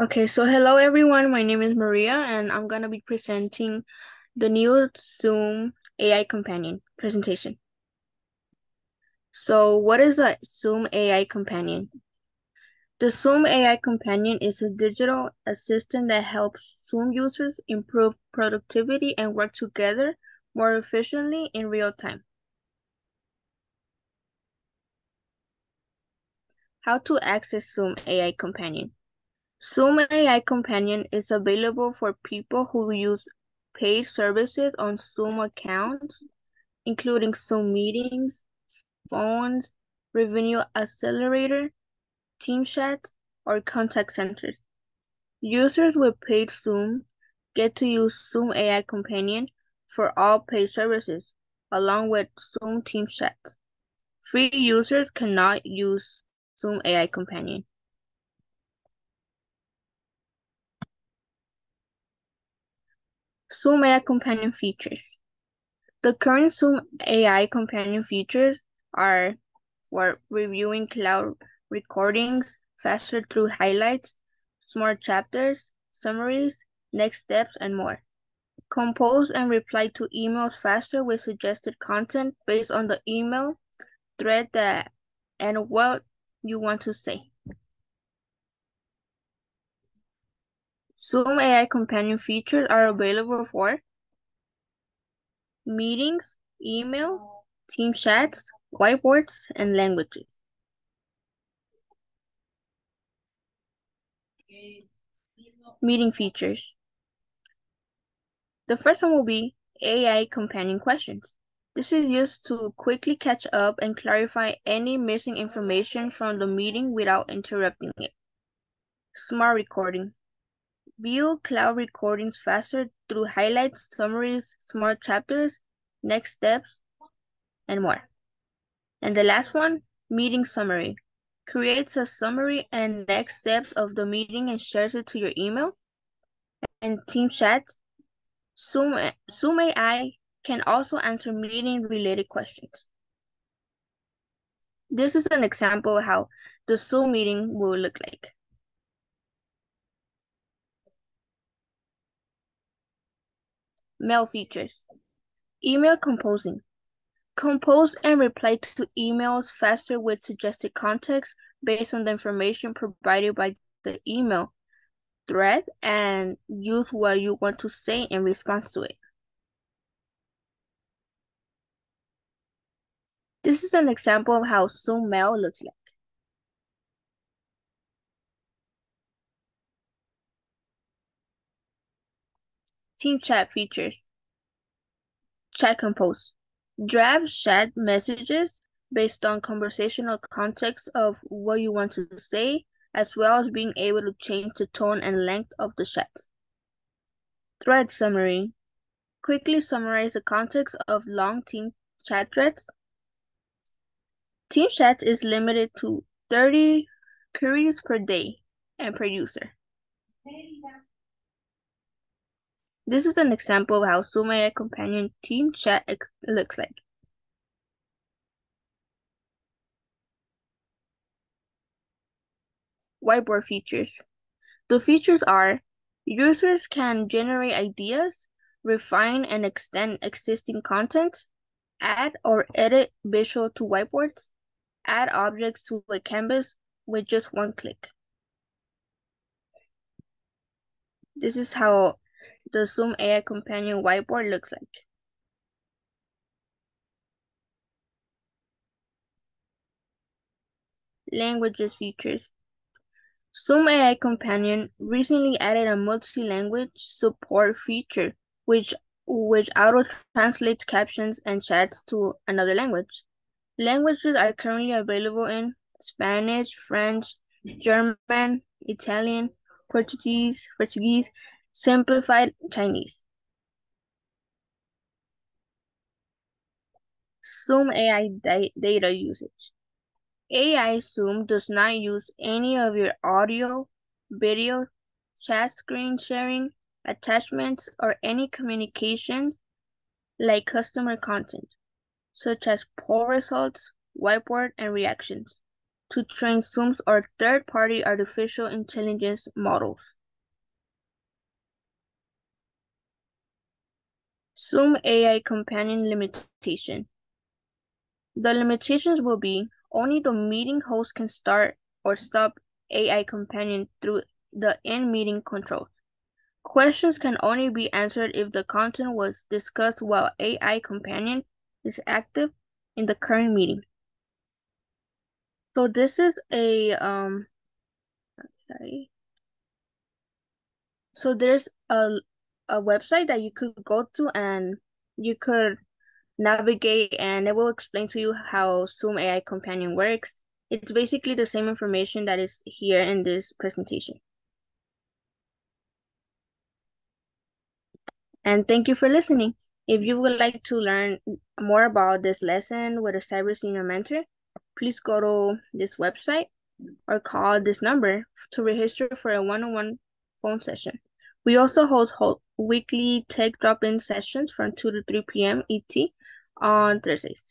Okay, so hello everyone. My name is Maria and I'm going to be presenting the new Zoom AI Companion presentation. So what is a Zoom AI Companion? The Zoom AI Companion is a digital assistant that helps Zoom users improve productivity and work together more efficiently in real time. How to access Zoom AI Companion? Zoom AI Companion is available for people who use paid services on Zoom accounts, including Zoom meetings, phones, revenue accelerator, team chats, or contact centers. Users with paid Zoom get to use Zoom AI Companion for all paid services, along with Zoom team chats. Free users cannot use Zoom AI Companion. Zoom AI Companion features. The current Zoom AI Companion features are for reviewing cloud recordings faster through highlights, smart chapters, summaries, next steps, and more. Compose and reply to emails faster with suggested content based on the email thread that and what you want to say. Zoom AI companion features are available for meetings, email, team chats, whiteboards, and languages. Meeting features. The first one will be AI companion questions. This is used to quickly catch up and clarify any missing information from the meeting without interrupting it. Smart recording. View cloud recordings faster through highlights, summaries, smart chapters, next steps, and more. And the last one, meeting summary. Creates a summary and next steps of the meeting and shares it to your email. And team chats. Zoom, Zoom AI can also answer meeting related questions. This is an example of how the Zoom meeting will look like. Mail features. Email composing. Compose and reply to emails faster with suggested context based on the information provided by the email thread and use what you want to say in response to it. This is an example of how Zoom Mail looks like. Team chat features. Chat compose. Draft chat messages based on conversational context of what you want to say, as well as being able to change the tone and length of the chat. Thread summary. Quickly summarize the context of long team chat threads. Team chats is limited to 30 queries per day and per user. This is an example of how Zoom AI Companion Team Chat looks like. Whiteboard features. The features are users can generate ideas, refine and extend existing content, add or edit visual to whiteboards, add objects to a canvas with just one click. This is how the Zoom AI Companion whiteboard looks like. Languages features. Zoom AI Companion recently added a multi-language support feature, which which auto-translates captions and chats to another language. Languages are currently available in Spanish, French, German, Italian, Portuguese, Portuguese, Simplified Chinese. Zoom AI data usage. AI Zoom does not use any of your audio, video, chat screen sharing, attachments, or any communications like customer content, such as poll results, whiteboard, and reactions. to train Zoom's or third-party artificial intelligence models. Zoom AI companion limitation. The limitations will be only the meeting host can start or stop AI companion through the in-meeting controls. Questions can only be answered if the content was discussed while AI companion is active in the current meeting. So this is a um sorry. So there's a a website that you could go to and you could navigate and it will explain to you how Zoom AI Companion works. It's basically the same information that is here in this presentation. And thank you for listening. If you would like to learn more about this lesson with a cyber senior mentor, please go to this website or call this number to register for a one-on-one phone session. We also host weekly tech drop-in sessions from 2 to 3 p.m. ET on Thursdays.